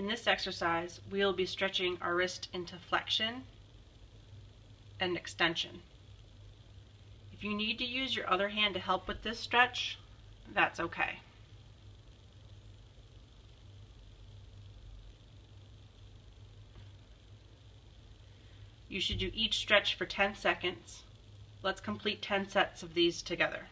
In this exercise, we'll be stretching our wrist into flexion and extension. If you need to use your other hand to help with this stretch, that's okay. You should do each stretch for 10 seconds. Let's complete 10 sets of these together.